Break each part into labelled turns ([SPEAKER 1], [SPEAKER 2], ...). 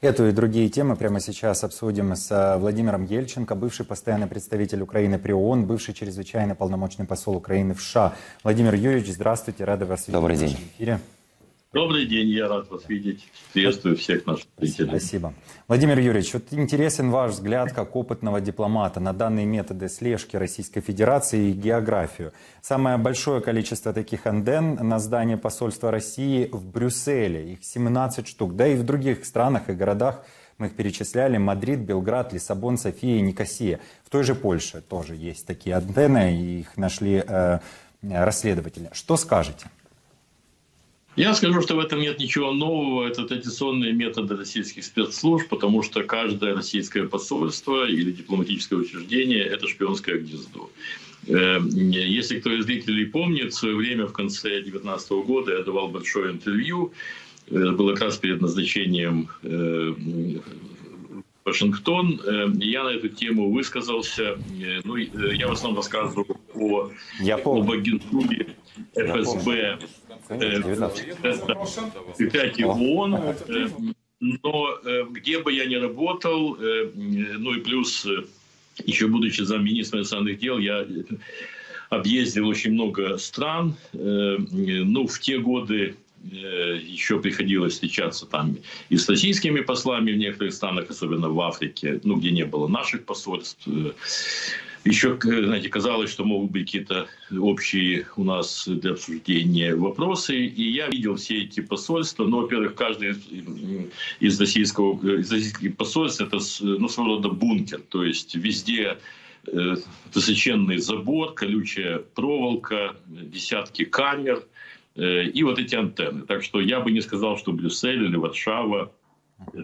[SPEAKER 1] Эту и другие темы прямо сейчас обсудим с э, Владимиром Ельченко, бывший постоянный представитель Украины при ООН, бывший чрезвычайный полномочный посол Украины в США. Владимир Юрьевич, здравствуйте, рады вас видеть
[SPEAKER 2] Добрый день.
[SPEAKER 1] в эфире.
[SPEAKER 3] Добрый день, я рад вас видеть. Приветствую всех наших зрителей.
[SPEAKER 1] Спасибо. Владимир Юрьевич, вот интересен ваш взгляд как опытного дипломата на данные методы слежки Российской Федерации и географию. Самое большое количество таких антенн на здании посольства России в Брюсселе. Их 17 штук. Да и в других странах и городах мы их перечисляли. Мадрид, Белград, Лиссабон, София Никосия. В той же Польше тоже есть такие антенны, и их нашли э, расследователи. Что скажете?
[SPEAKER 3] Я скажу, что в этом нет ничего нового. Это традиционные методы российских спецслужб, потому что каждое российское посольство или дипломатическое учреждение – это шпионское гнездо. Э, если кто из зрителей помнит, в свое время, в конце 2019 года, я давал большое интервью. Это было как раз перед назначением э, Вашингтон. Э, я на эту тему высказался. Ну, я в основном рассказывал о, я об агентуре ФСБ секретарь ООН, э, но э, где бы я ни работал, э, ну и плюс еще будучи замминистра иностранных дел, я объездил очень много стран. Ну, в те годы еще приходилось встречаться там и с российскими послами в некоторых странах, особенно в Африке, ну, где не было наших посольств еще, знаете, казалось, что могут быть какие-то общие у нас для обсуждения вопросы. И я видел все эти посольства. Ну, во-первых, каждый из, российского, из российских посольств это ну, своего рода бункер. То есть везде э, высоченный забор, колючая проволока, десятки камер э, и вот эти антенны. Так что я бы не сказал, что Брюссель или Варшава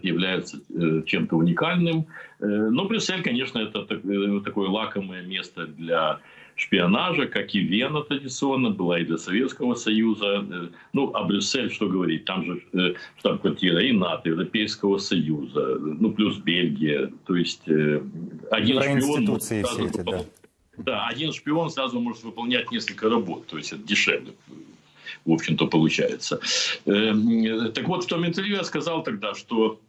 [SPEAKER 3] является э, чем-то уникальным. Э, но Брюссель, конечно, это э, такое лакомое место для шпионажа, как и Вена традиционно была и для Советского Союза. Ну, а Брюссель, что говорить, там же штаб-квартира и НАТО, Европейского Союза, ну, плюс Бельгия. То есть один шпион...
[SPEAKER 1] все эти, да.
[SPEAKER 3] Да, один шпион сразу может выполнять несколько работ, то есть это дешевле в общем-то, получается. Эм, так вот, в том интервью я сказал тогда, что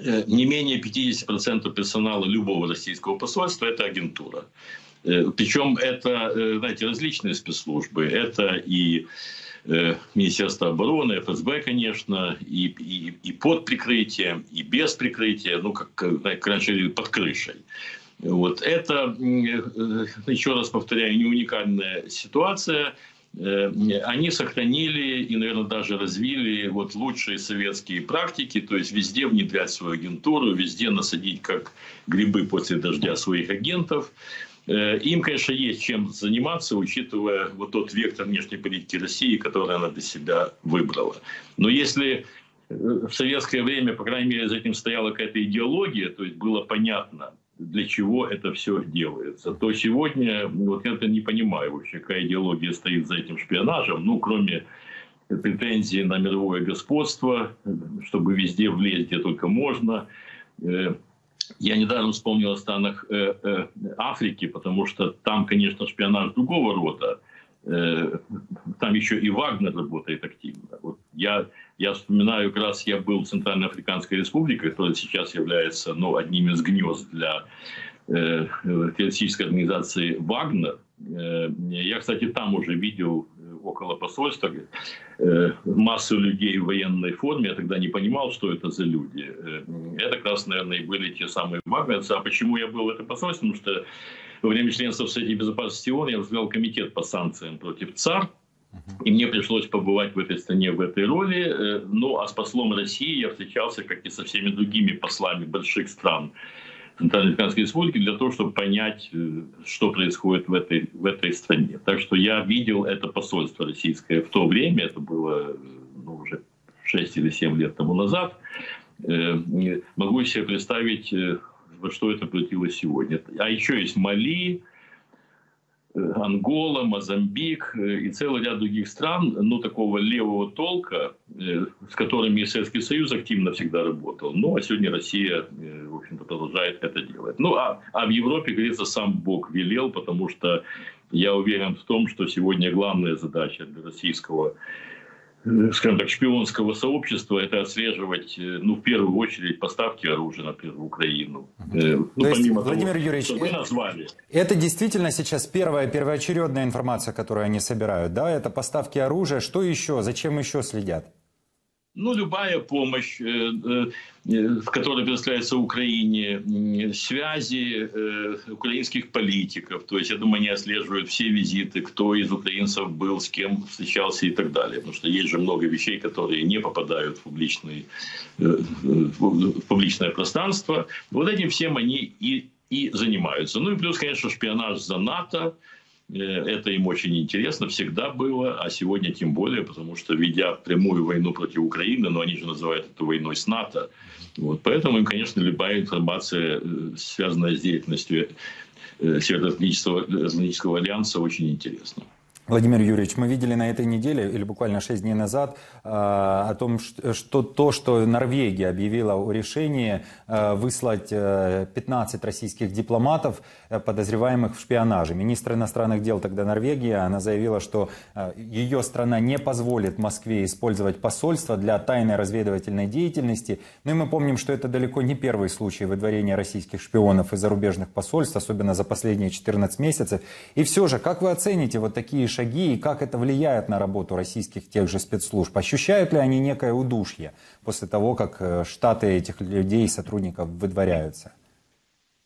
[SPEAKER 3] э, не менее 50% персонала любого российского посольства – это агентура. Э, Причем это, э, знаете, различные спецслужбы. Это и Министерство обороны, ФСБ, конечно, и, и, и под прикрытием, и без прикрытия, ну, как, как раньше под крышей. Вот. Это, еще раз повторяю, не уникальная ситуация – они сохранили и, наверное, даже развили вот лучшие советские практики, то есть везде внедрять свою агентуру, везде насадить как грибы после дождя своих агентов. Э, им, конечно, есть чем заниматься, учитывая вот тот вектор внешней политики России, который она для себя выбрала. Но если э, в советское время, по крайней мере, за этим стояла какая-то идеология, то есть было понятно, для чего это все делается, то сегодня вот я это не понимаю вообще, какая идеология стоит за этим шпионажем, ну, кроме претензий на мировое господство, чтобы везде влезть, где только можно. Э, я недавно вспомнил о странах э, э, Африки, потому что там, конечно, шпионаж другого рода. Там еще и Вагнер работает активно. Вот я я вспоминаю, как раз я был в Центральноафриканской республике, которая сейчас является ну, одним из гнезд для э, террористической организации «Вагнер». Э, я, кстати, там уже видел э, около посольства э, массу людей в военной форме. Я тогда не понимал, что это за люди. Э, это как раз, наверное, и были те самые вагнерцы. А почему я был в этом посольстве? Потому что во время членства в Совете Безопасности ООН я возглавлял комитет по санкциям против ЦАР. И мне пришлось побывать в этой стране в этой роли. Э, ну, а с послом России я встречался, как и со всеми другими послами больших стран Центральноафриканской республики, для того, чтобы понять, э, что происходит в этой, в этой стране. Так что я видел это посольство российское в то время, это было ну, уже 6 или 7 лет тому назад. Э, могу себе представить, во что это превратилось сегодня. А еще есть Мали, Э, Ангола, Мозамбик э, и целый ряд других стран, ну, такого левого толка, э, с которыми Советский Союз активно всегда работал. Ну, а сегодня Россия, в общем-то, продолжает это делать. Ну, а, а в Европе, говорится, сам Бог велел, потому что я уверен в том, что сегодня главная задача для российского скажем так, шпионского сообщества, это отслеживать, э, ну, в первую очередь, поставки оружия, например, в Украину.
[SPEAKER 1] Ну, То есть, помимо Владимир того, Юрьевич, что назвали. Это действительно сейчас первая, первоочередная информация, которую они собирают, да? Это поставки оружия. Что еще? Зачем еще следят?
[SPEAKER 3] Ну, любая помощь, э, э, э, которая предоставляется Украине, связи украинских политиков. То есть, я думаю, они отслеживают все визиты, кто из украинцев был, с кем встречался и так далее. Потому что есть же много вещей, которые не попадают в, публичный, в публичное пространство. Вот этим всем они и, и занимаются. Ну и плюс, конечно, шпионаж за НАТО – это им очень интересно, всегда было, а сегодня тем более, потому что ведя прямую войну против Украины, но они же называют это войной с НАТО, вот, поэтому им, конечно, любая информация, э, связанная с деятельностью э, Североатлантического альянса, очень интересна.
[SPEAKER 1] Владимир Юрьевич, мы видели на этой неделе, или буквально 6 дней назад, э, о том, что то, что Норвегия объявила о решении э, выслать 15 э, российских дипломатов, подозреваемых в шпионаже. Министр иностранных дел тогда Норвегии, она заявила, что ее страна не позволит Москве использовать посольство для тайной разведывательной деятельности. Ну и мы помним, что это далеко не первый случай выдворения российских шпионов из зарубежных посольств, особенно за последние 14 месяцев. И все же, как вы оцените вот такие шаги? Шаги и как это влияет на работу российских тех же спецслужб? Ощущают ли они некое удушье после того, как э, штаты этих людей, сотрудников выдворяются?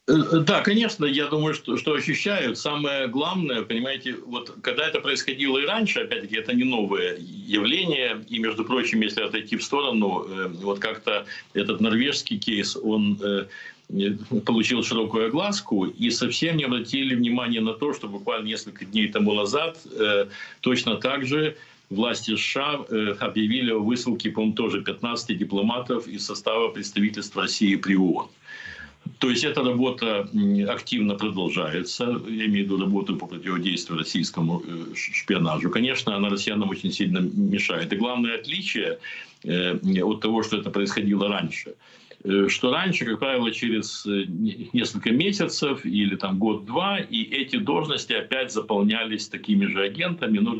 [SPEAKER 3] Э, э, да, конечно, я думаю, что, что ощущают. Самое главное, понимаете, вот когда это происходило и раньше, опять-таки, это не новое явление. И, между прочим, если отойти в сторону, вот как-то этот норвежский кейс, он получил широкую огласку, и совсем не обратили внимания на то, что буквально несколько дней тому назад э, точно так же власти США э, объявили о высылке, по-моему, тоже 15 дипломатов из состава представительства России при ООН. То есть эта работа активно продолжается, я имею в виду работу по противодействию российскому э, шпионажу. Конечно, она россиянам очень сильно мешает. И главное отличие э, от того, что это происходило раньше – Э, что раньше, как правило, через э, несколько месяцев или там год-два, и эти должности опять заполнялись такими же агентами, но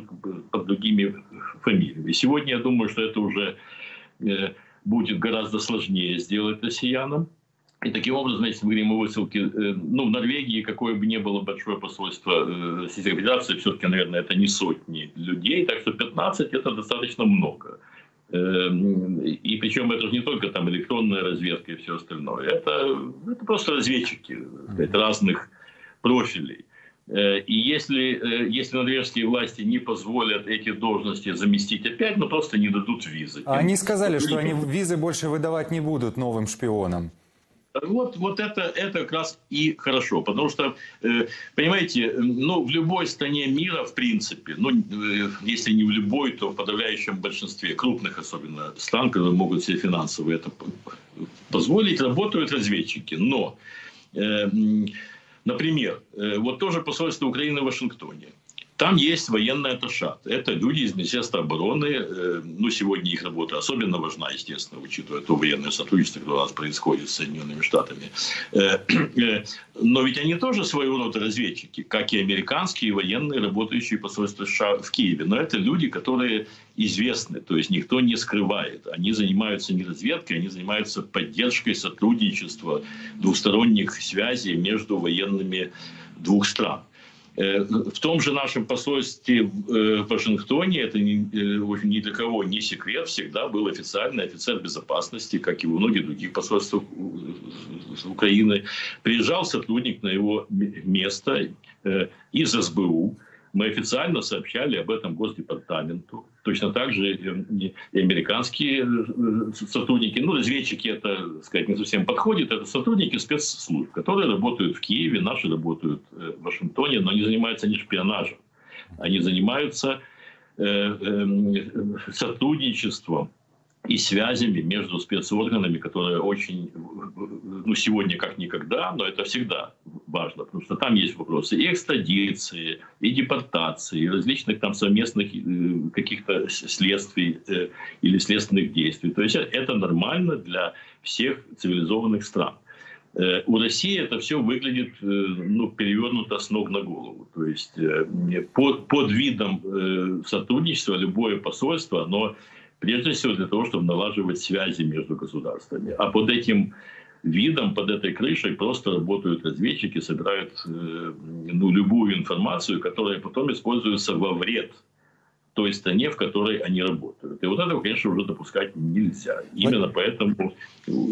[SPEAKER 3] под другими фамилиями. Сегодня я думаю, что это уже э, будет гораздо сложнее сделать россиянам. И таким образом, если мы говорим о высылке, ну, в Норвегии, какое бы ни было большое посольство Российской Федерации, все-таки, наверное, это не сотни людей, так что 15 это достаточно много. Эм, и причем это же не только там электронная разведка и все остальное. Это, это просто разведчики сказать, разных профилей. Э, и если, э, если норвежские власти не позволят эти должности заместить опять, ну просто не дадут визы.
[SPEAKER 1] А они сказали, что они визы больше выдавать не будут новым шпионам.
[SPEAKER 3] Вот, вот это, это как раз и хорошо, потому что, э, понимаете, ну, в любой стране мира, в принципе, ну, э, если не в любой, то в подавляющем большинстве крупных особенно стран, которые могут себе финансово это позволить, работают разведчики. Но, э, например, вот тоже посольство Украины в Вашингтоне – там есть военный аташат. Это люди из Министерства обороны. Э, ну, сегодня их работа особенно важна, естественно, учитывая то военное сотрудничество, которое у нас происходит с Соединенными Штатами. Э, э, но ведь они тоже своего рода разведчики, как и американские военные, работающие по США в Киеве. Но это люди, которые известны, то есть никто не скрывает. Они занимаются не разведкой, они занимаются поддержкой сотрудничества, двусторонних связей между военными двух стран. Э, в том же нашем посольстве э, в Вашингтоне, это э, ни для кого не секрет, всегда был официальный офицер безопасности, как и во многих других посольствах Украины. Приезжал сотрудник на его место из СБУ, мы официально сообщали об этом Госдепартаменту. Точно так же и американские э, сотрудники, ну, разведчики это, сказать, не совсем подходит, это сотрудники спецслужб, которые работают в Киеве, наши работают э, в Вашингтоне, но они занимаются не шпионажем. Они занимаются э, э, сотрудничеством и связями между спецорганами, которые очень, ну, сегодня как никогда, но это всегда важно, потому что там есть вопросы и экстрадиции, и депортации, и различных там совместных э, каких-то следствий э, или следственных действий. То есть это нормально для всех цивилизованных стран. Э, у России это все выглядит ну, перевернуто с ног на голову. То есть под, под видом сотрудничества любое посольство, оно прежде всего для того, чтобы налаживать связи между государствами. А под этим видом, под этой крышей просто работают разведчики, собирают ну, любую информацию, которая потом используется во вред той стране, в которой они работают. И вот этого, конечно, уже допускать нельзя. Именно поэтому,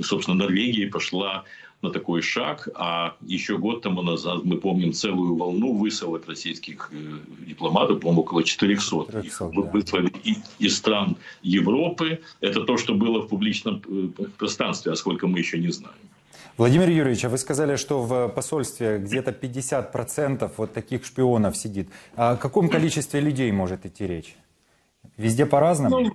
[SPEAKER 3] собственно, Норвегия пошла на такой шаг, а еще год тому назад мы помним целую волну высылок российских э, дипломатов, по-моему, около 400. 400 Их да. выслали из стран Европы. Это то, что было в публичном э, пространстве, а сколько мы еще не знаем.
[SPEAKER 1] Владимир Юрьевич, а вы сказали, что в посольстве где-то 50% вот таких шпионов сидит. О каком количестве людей может идти речь? Везде по-разному? Ну,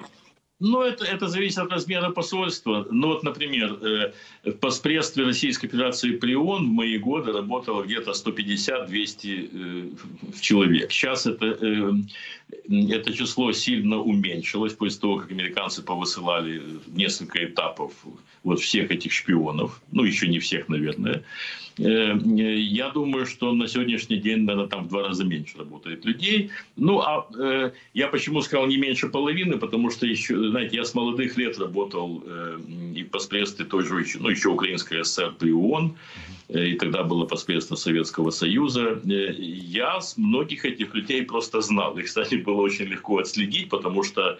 [SPEAKER 3] ну, это, это зависит от размера посольства. Ну, вот, например, э, в поспредстве Российской Федерации при ООН в мои годы работало где-то 150-200 э, человек. Сейчас это, э, это число сильно уменьшилось после того, как американцы повысылали несколько этапов вот всех этих шпионов. Ну, еще не всех, наверное. Э, я думаю, что на сегодняшний день, наверное, там в два раза меньше работает людей. Ну, а э, я почему сказал не меньше половины, потому что еще, знаете, я с молодых лет работал э, и впоследствии тоже еще, ну, еще Украинская ССР при ООН, и тогда было последствия Советского Союза. Я с многих этих людей просто знал. Их, кстати, было очень легко отследить, потому что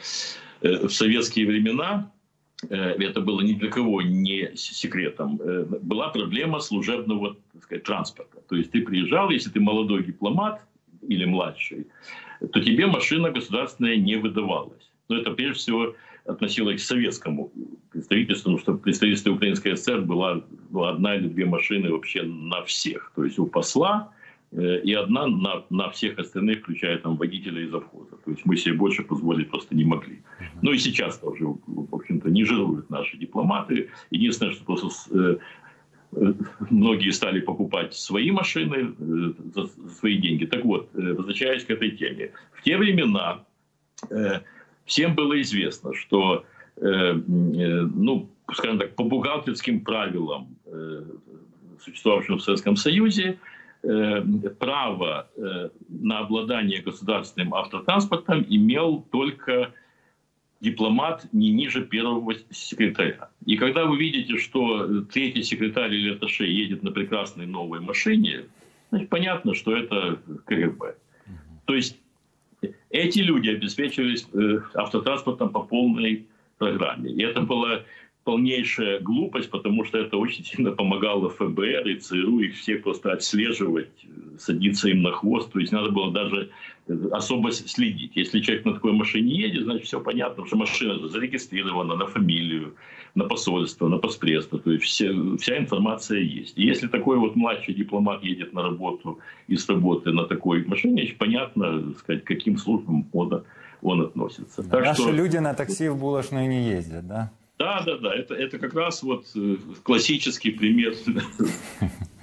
[SPEAKER 3] в советские времена Э, это было ни для кого не секретом, э, была проблема служебного сказать, транспорта. То есть ты приезжал, если ты молодой дипломат или младший, то тебе машина государственная не выдавалась. Но это прежде всего относилось к советскому представительству, потому что в представительстве Украинской ССР была, была одна или две машины вообще на всех. То есть у посла Э, и одна на, на всех остальных, включая там водителя и завхоза. То есть мы себе больше позволить просто не могли. Ну и сейчас тоже, в общем-то, не жируют наши дипломаты. Единственное, что просто э, э, многие стали покупать свои машины за свои деньги. Так вот, возвращаясь к этой теме. В те времена всем было известно, что, ну, скажем так, по бухгалтерским правилам, существовавшим в Советском Союзе, Э, право э, на обладание государственным автотранспортом имел только дипломат не ниже первого секретаря. И когда вы видите, что третий секретарь или атташе едет на прекрасной новой машине, значит, понятно, что это КГБ. То есть эти люди обеспечивались э, автотранспортом по полной программе. И это было полнейшая глупость, потому что это очень сильно помогало ФБР и ЦРУ их всех просто отслеживать, садиться им на хвост. То есть надо было даже особо следить. Если человек на такой машине едет, значит все понятно, потому что машина зарегистрирована на фамилию, на посольство, на поспредство. То есть все, вся информация есть. И если такой вот младший дипломат едет на работу из работы на такой машине, понятно, сказать, каким службам он, он относится.
[SPEAKER 1] Так Наши что... люди на такси в Булошную не ездят, да?
[SPEAKER 3] Да, да, да. Это, это как раз вот э, классический пример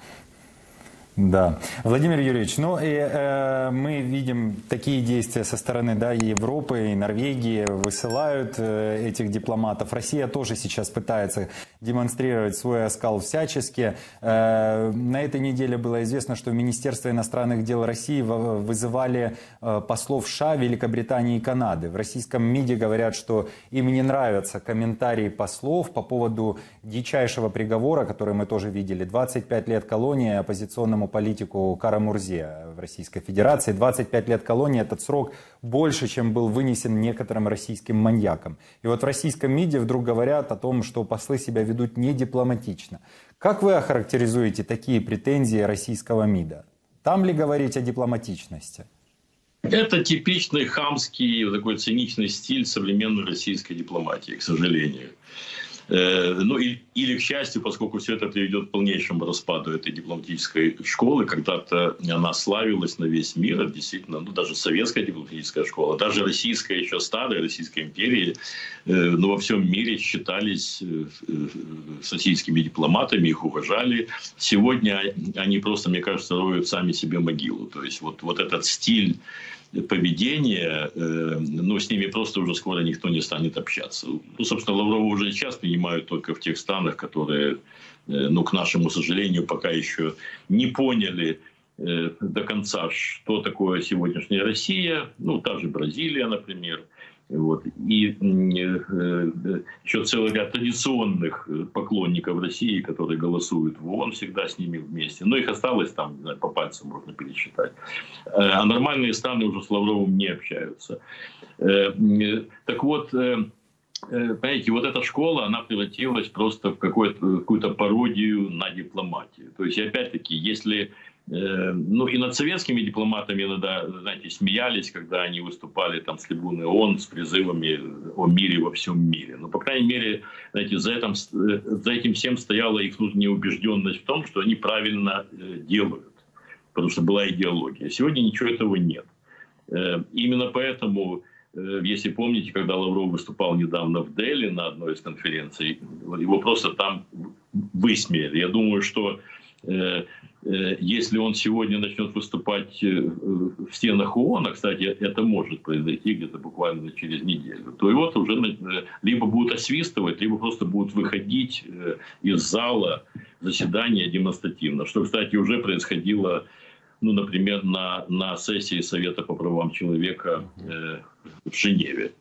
[SPEAKER 1] Да. Владимир Юрьевич, ну и э, мы видим такие действия со стороны да, и Европы, и Норвегии, высылают э, этих дипломатов. Россия тоже сейчас пытается демонстрировать свой оскал всячески. Э, на этой неделе было известно, что в Министерство иностранных дел России вызывали э, послов США, Великобритании и Канады. В российском МИДе говорят, что им не нравятся комментарии послов по поводу дичайшего приговора, который мы тоже видели. 25 лет колонии оппозиционному оппозиционному политику Кара Мурзе в Российской Федерации. 25 лет колонии – этот срок больше, чем был вынесен некоторым российским маньякам. И вот в российском МИДе вдруг говорят о том, что послы себя ведут не дипломатично. Как вы охарактеризуете такие претензии российского МИДа? Там ли говорить о дипломатичности?
[SPEAKER 3] Это типичный хамский, такой циничный стиль современной российской дипломатии, к сожалению. Э, ну и, или, к счастью, поскольку все это приведет к полнейшему распаду этой дипломатической школы, когда-то она славилась на весь мир, действительно, ну даже советская дипломатическая школа, даже российская, еще старая Российская империя, э, но во всем мире считались э, с российскими дипломатами, их уважали. Сегодня они просто, мне кажется, роют сами себе могилу. То есть вот, вот этот стиль поведение, ну, с ними просто уже скоро никто не станет общаться. Ну, собственно, Лаврова уже сейчас принимают только в тех странах, которые, ну, к нашему сожалению, пока еще не поняли до конца, что такое сегодняшняя Россия, ну, та же Бразилия, например – вот. И э, еще целый ряд традиционных э, поклонников России, которые голосуют в ООН всегда с ними вместе. Но их осталось там, не знаю, по пальцам можно пересчитать. Э, а нормальные страны уже с Лавровым не общаются. Так вот, понимаете, вот эта школа, она превратилась просто в какую-то пародию на дипломатию. То есть, опять-таки, если Э, ну и над советскими дипломатами иногда, знаете, смеялись, когда они выступали там с трибуны ООН с призывами о мире во всем мире. Но, по крайней мере, знаете, за, этим, э, за этим всем стояла их внутренняя убежденность в том, что они правильно э, делают, потому что была идеология. Сегодня ничего этого нет. Именно поэтому, если помните, когда Лавров выступал недавно в Дели на одной из конференций, его просто там высмеяли. Я думаю, что Э, если он сегодня начнет выступать э, в стенах ООН, а, кстати, это может произойти где-то буквально через неделю, то его уже э, либо будут освистывать, либо просто будут выходить из зала заседания демонстративно, что, кстати, уже происходило ну, например, на, на сессии Совета по правам человека э, в Женеве.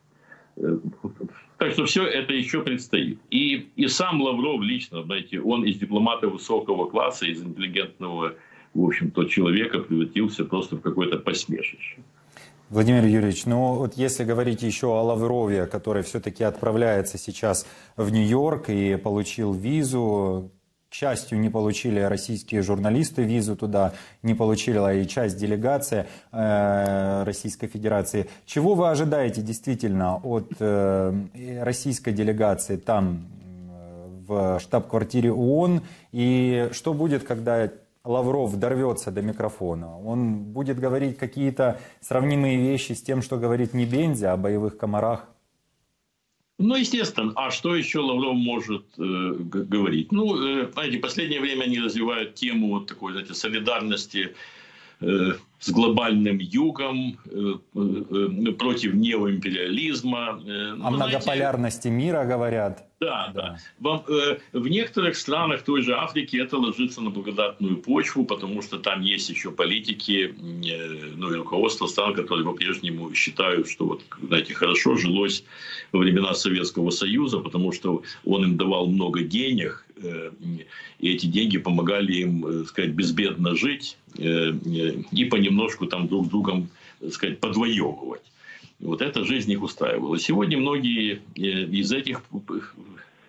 [SPEAKER 3] Так что все это еще предстоит. И, и сам Лавров лично, знаете, он из дипломата высокого класса, из интеллигентного, в общем-то, человека превратился просто в какое-то посмешище.
[SPEAKER 1] Владимир Юрьевич, ну вот если говорить еще о Лаврове, который все-таки отправляется сейчас в Нью-Йорк и получил визу, счастью, не получили российские журналисты визу туда, не получила и часть делегации э, Российской Федерации. Чего вы ожидаете действительно от э, российской делегации там, э, в штаб-квартире ООН? И что будет, когда Лавров дорвется до микрофона? Он будет говорить какие-то сравнимые вещи с тем, что говорит не Бензи о боевых комарах?
[SPEAKER 3] Ну, естественно. А что еще Лавров может э, говорить? Ну, э, знаете, в последнее время они развивают тему вот такой, знаете, солидарности э, с глобальным югом, э, э, против неоимпериализма.
[SPEAKER 1] Э, О ну, многополярности знаете, мира говорят.
[SPEAKER 3] Да, да. Вам, э, в некоторых странах той же Африки это ложится на благодатную почву, потому что там есть еще политики, э, ну и руководство стран, которые по-прежнему считают, что вот, знаете, хорошо жилось во времена Советского Союза, потому что он им давал много денег, э, и эти деньги помогали им, э, сказать, безбедно жить э, э и понемножку там друг другом, сказать, подвоевывать. Вот эта жизнь их устраивала. Сегодня многие э, из этих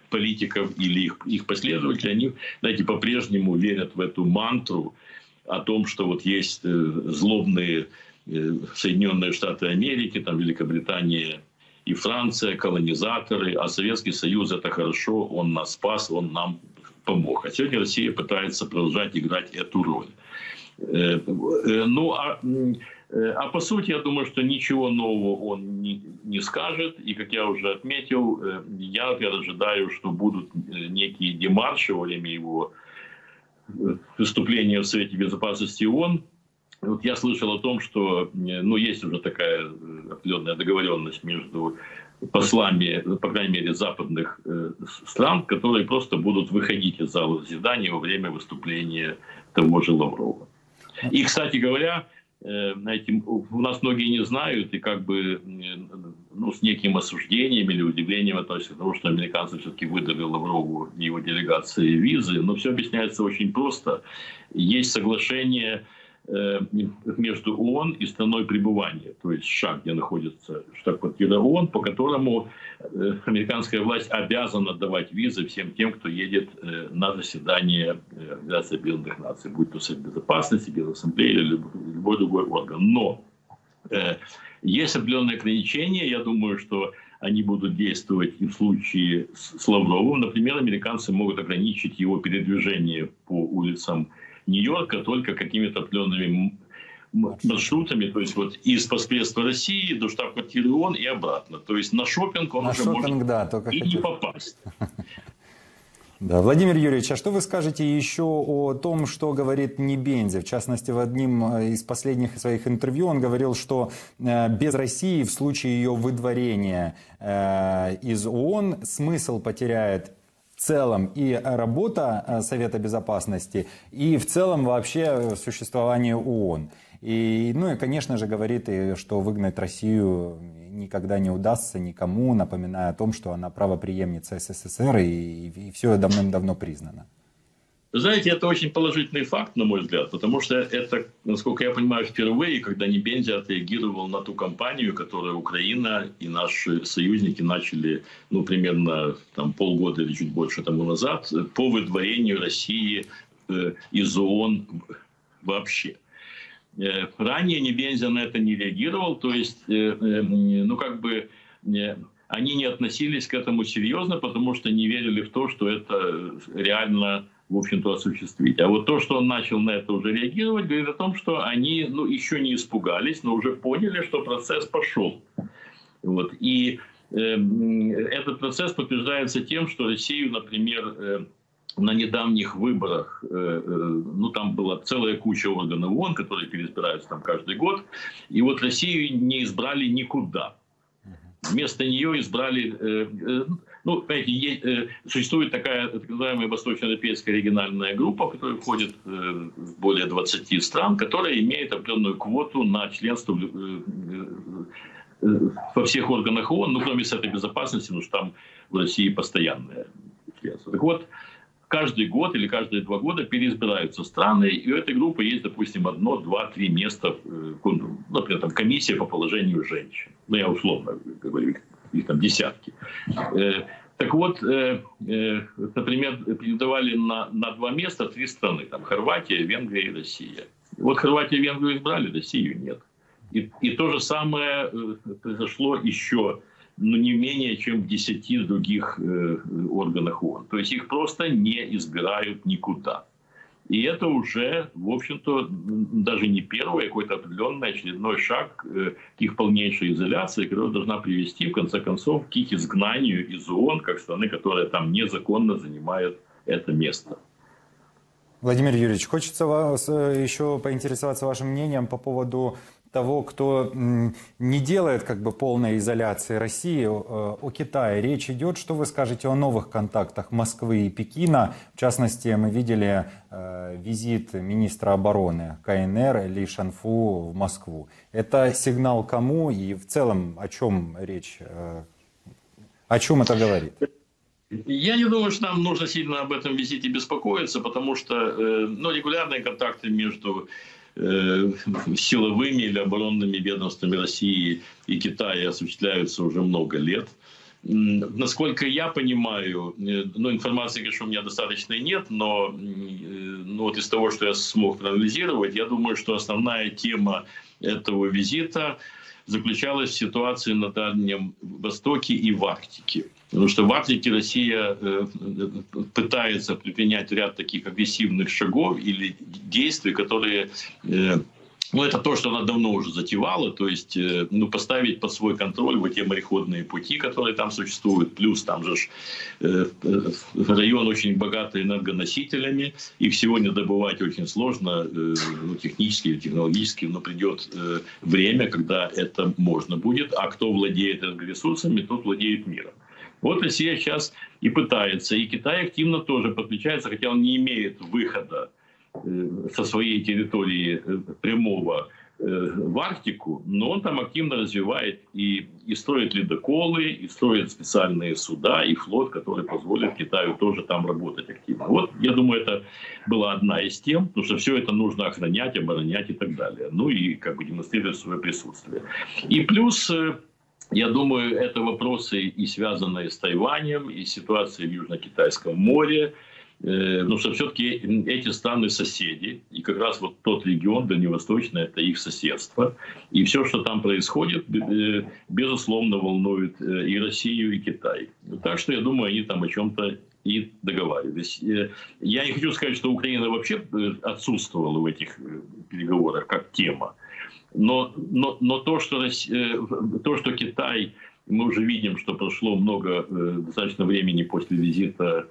[SPEAKER 3] политиков или их, их последователи, они, знаете, по-прежнему верят в эту мантру о том, что вот есть э, злобные э, Соединенные Штаты Америки, там Великобритания и Франция, колонизаторы, а Советский Союз это хорошо, он нас спас, он нам помог. А сегодня Россия пытается продолжать играть эту роль. Ну, а а по сути, я думаю, что ничего нового он не, не скажет. И, как я уже отметил, э, я, ожидаю, что будут э, некие демарши во время его выступления в Совете Безопасности ООН. Вот я слышал о том, что ну, есть уже такая определенная договоренность между послами, по крайней мере, западных стран, которые просто будут выходить из зала заседания во время выступления того же Лаврова. И, кстати говоря, Э, знаете, у нас многие не знают и как бы ну, с неким осуждением или удивлением относятся к тому, что американцы все-таки выдали Лаврову его делегации визы. Но все объясняется очень просто. Есть соглашение Э, между ООН и страной пребывания, то есть США, где находится штаб-квартира ООН, по которому э, американская власть обязана давать визы всем тем, кто едет э, на заседание Организации Объединенных Наций, будь то Совет Безопасности, Белассамблея или любой другой орган. Но есть определенные ограничения, я думаю, что они будут действовать и в случае с Лавровым. Например, американцы могут ограничить его передвижение по улицам Нью-Йорка только какими-то определенными маршрутами, то есть вот из посредства России до штаб-квартиры ООН и обратно. То есть на шопинг он на уже шопинг, может
[SPEAKER 1] да, только
[SPEAKER 3] и хотел. не попасть.
[SPEAKER 1] Да, Владимир Юрьевич, а что вы скажете еще о том, что говорит Небензи? В частности, в одним э, из последних своих интервью он говорил, что э, без России в случае ее выдворения э, из ООН смысл потеряет в целом и работа Совета Безопасности, и в целом вообще существование ООН. И, ну и, конечно же, говорит, и, что выгнать Россию никогда не удастся никому, напоминая о том, что она правоприемница СССР, и, и все давным-давно признано.
[SPEAKER 3] Знаете, это очень положительный факт, на мой взгляд, потому что это, насколько я понимаю, впервые, когда Небензи отреагировал на ту кампанию, которую Украина и наши союзники начали, ну, примерно там, полгода или чуть больше тому назад, по выдворению России э, из ООН вообще. Э, ранее Небензя на это не реагировал, то есть, э, ну, как бы, они не относились к этому серьезно, потому что не верили в то, что это реально, в общем-то, осуществить. А вот то, что он начал на это уже реагировать, говорит о том, что они, ну, еще не испугались, но уже поняли, что процесс пошел. Вот. И э, этот процесс подтверждается тем, что Россию, например, на недавних выборах, э, э, ну там была целая куча органов ООН, которые переизбираются там каждый год, и вот Россию не избрали никуда. Вместо нее избрали, э, ну, понимаете, существует такая так называемая восточноевропейская региональная группа, которая входит в более 20 стран, которая имеет определенную квоту на членство во всех органах ООН, ну, кроме Совета Безопасности, потому что там в России постоянное членство. Так вот, каждый год или каждые два года переизбираются страны, и у этой группы есть, допустим, одно, два, три места, э, ну, например, там комиссия по положению женщин. Ну, я условно говорю, их, там десятки. Э, так вот, э, например, претендовали на, на два места три страны, там Хорватия, Венгрия и Россия. Вот Хорватия и Венгрию избрали, Россию нет. И, и то же самое произошло еще ну, не менее чем в 10 других э, органах ООН. То есть их просто не избирают никуда. И это уже, в общем-то, даже не первый, а какой-то определенный очередной шаг э, к их полнейшей изоляции, которая должна привести, в конце концов, к их изгнанию из ООН, как страны, которая там незаконно занимает это место.
[SPEAKER 1] Владимир Юрьевич, хочется вас э, еще поинтересоваться вашим мнением по поводу того, кто не делает как бы полной изоляции России, э, о Китае речь идет. Что вы скажете о новых контактах Москвы и Пекина? В частности, мы видели э, визит министра обороны КНР Ли Шанфу в Москву. Это сигнал кому и в целом о чем речь? Э, о чем это говорит?
[SPEAKER 3] Я не думаю, что нам нужно сильно об этом визите беспокоиться, потому что ну, регулярные контакты между Э, силовыми или оборонными ведомствами России и Китая осуществляются уже много лет. Насколько я понимаю, э, ну, информации, конечно, у меня достаточно нет, но э, ну, вот из того, что я смог проанализировать, я думаю, что основная тема этого визита заключалась в ситуации на Дальнем Востоке и в Арктике. Потому что в Африке Россия э, пытается предпринять ряд таких агрессивных шагов или действий, которые э, ну, это то, что она давно уже затевала, то есть э, ну, поставить под свой контроль вот те мореходные пути, которые там существуют, плюс там же э, район очень богатый энергоносителями, их сегодня добывать очень сложно, э, ну, технически технологически, но придет э, время, когда это можно будет, а кто владеет энергоресурсами, тот владеет миром. Вот Россия сейчас и пытается, и Китай активно тоже подключается, хотя он не имеет выхода э, со своей территории э, прямого э, в Арктику, но он там активно развивает и, и строит ледоколы, и строит специальные суда, и флот, который позволит Китаю тоже там работать активно. Вот, я думаю, это была одна из тем, потому что все это нужно охранять, оборонять и так далее. Ну и как бы демонстрировать свое присутствие. И плюс я думаю, это вопросы и связанные с Тайванем, и ситуацией в Южно-Китайском море, э, Потому что все-таки эти страны соседи, и как раз вот тот регион дальневосточный, это их соседство. И все, что там происходит, э, безусловно, волнует э, и Россию, и Китай. Так что я думаю, они там о чем-то и договаривались. Я не хочу сказать, что Украина вообще отсутствовала в этих переговорах как тема. Но, но, но то, что, э, то, что Китай Мы уже видим, что прошло много, э, достаточно времени после визита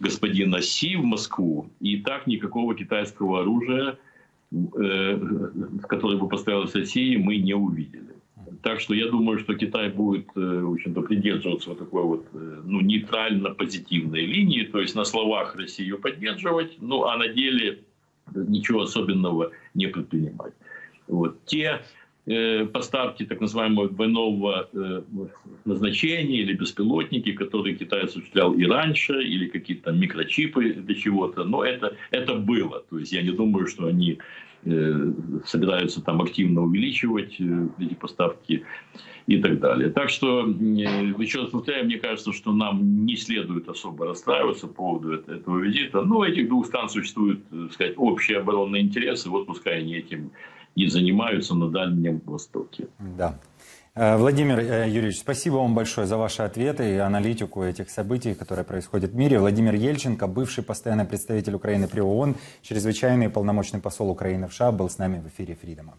[SPEAKER 3] господина Си в Москву, и так никакого китайского оружия, э, которое бы поставилось России, мы не увидели. Так что я думаю, что Китай будет, в общем-то, придерживаться вот такой вот ну, нейтрально-позитивной линии, то есть на словах Россию поддерживать, ну а на деле ничего особенного не предпринимать. Вот. Те э, поставки так называемого двойного э, назначения или беспилотники, которые Китай осуществлял и раньше, или какие-то микрочипы для чего-то, но это, это было. То есть я не думаю, что они Э, собираются там активно увеличивать э, эти поставки и так далее. Так что, э, еще раз повторяю, мне кажется, что нам не следует особо расстраиваться по поводу этого визита. Но этих двух стран существуют, так сказать, общие оборонные интересы, вот пускай они этим и занимаются на Дальнем Востоке.
[SPEAKER 1] Да. Э, Владимир э, Юрьевич, спасибо вам большое за ваши ответы и аналитику этих событий, которые происходят в мире. Владимир Ельченко, бывший постоянный представитель Украины при ООН, чрезвычайный полномочный посол Украины в США, был с нами в эфире Фридома.